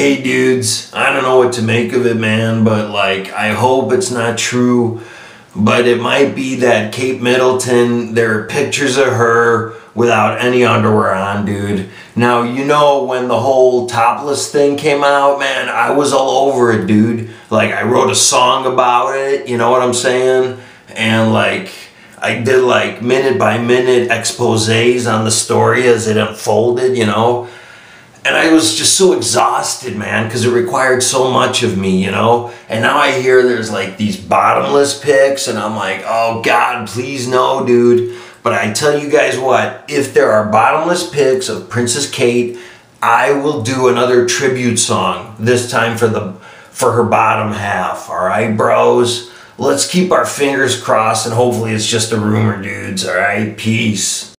Hey dudes, I don't know what to make of it, man, but like, I hope it's not true. But it might be that Kate Middleton, there are pictures of her without any underwear on, dude. Now, you know, when the whole topless thing came out, man, I was all over it, dude. Like, I wrote a song about it, you know what I'm saying? And like, I did like minute by minute exposes on the story as it unfolded, you know? And I was just so exhausted, man, because it required so much of me, you know. And now I hear there's like these bottomless pics, and I'm like, oh God, please no, dude. But I tell you guys what, if there are bottomless pics of Princess Kate, I will do another tribute song. This time for the for her bottom half. All right, bros. Let's keep our fingers crossed, and hopefully it's just a rumor, dudes. All right, peace.